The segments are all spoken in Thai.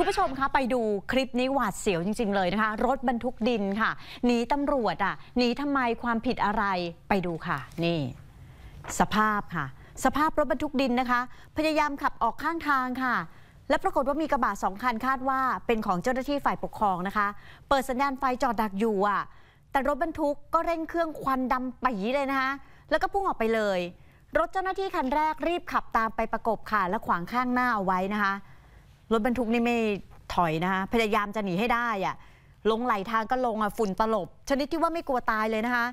คุณผู้ชมคะไปดูคลิปนี้หวาดเสียวจริง ๆ เลยนะคะ รถบรรทุกดินค่ะหนีตำรวจอะหนีทำไมความผิดอะไรไปดูค่ะ นี่ สภาพค่ะ สภาพรถบรรทุกดินนะคะ พยายามขับออกข้างทางค่ะ และปรากฏว่ามีกระบะสองคันคาดว่าเป็นของเจ้าหน้าที่ฝ่ายปกครองนะคะ เปิดสัญญาณไฟจอดดักอยู่อะ แต่รถบรรทุกก็เร่งเครื่องควันดำปีเลยนะคะ แล้วก็พุ่งออกไปเลย รถเจ้าหน้าที่คันแรกรีบขับตามไปประกบค่ะ และขวางข้างหน้าเอาไว้นะคะ รถบรรทุกนี่ไม่ถอยนะคะพยายามจะหนีให้ได้อะลงไหลทางก็ลงอะฝุ่นตลบ ชนิดที่ว่าไม่กลัวตายเลยนะคะ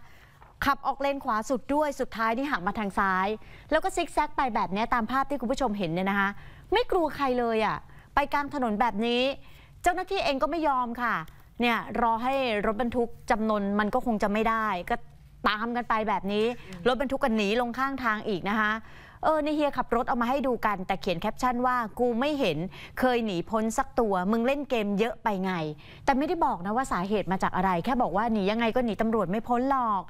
ขับออกเลนขวาสุดด้วยสุดท้ายนี่หักมาทางซ้าย แล้วก็ซิกแซกไปแบบนี้ตามภาพที่คุณผู้ชมเห็นเนี่ยนะคะ ไม่กลัวใครเลยอะไปกลางถนนแบบนี้ เจ้าหน้าที่เองก็ไม่ยอมค่ะ เนี่ยรอให้รถบรรทุกจำนวนมันก็คงจะไม่ได้ ก็ตามกันไปแบบนี้ รถบรรทุกกันหนีลงข้างทางอีกนะคะ เออในเฮียขับรถเอามาให้ดูกัน แต่เขียนแคปชั่นว่ากูไม่เห็นเคยหนีพ้นสักตัว มึงเล่นเกมเยอะไปไง แต่ไม่ได้บอกนะว่าสาเหตุมาจากอะไร แค่บอกว่าหนียังไงก็หนีตำรวจไม่พ้นหรอก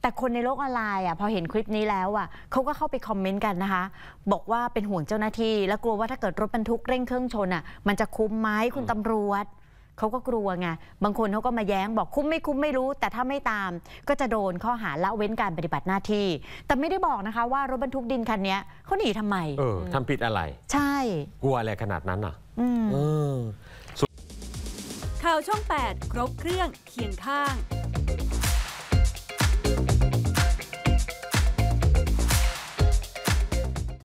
แต่คนในโลกออนไลน์อะพอเห็นคลิปนี้แล้วอะเขาก็เข้าไปคอมเมนต์กันนะคะ บอกว่าเป็นห่วงเจ้าหน้าที่ และกลัวว่าถ้าเกิดรถบรรทุกเร่งเครื่องชนอะมันจะคุ้มไหมคุณตำรวจ เขาก็กลัวไง บางคนเขาก็มาแย้งบอกคุ้มไม่คุ้มไม่รู้ แต่ถ้าไม่ตาม ก็จะโดนข้อหาละเว้นการปฏิบัติหน้าที่ แต่ไม่ได้บอกนะคะว่ารถบรรทุกดินคันเนี้ยเขาหนีทำไม เออทำผิดอะไร ใช่ กลัวอะไรขนาดนั้นอะอืมเออข่าวช่อง 8 ครบเครื่องเคียงข้าง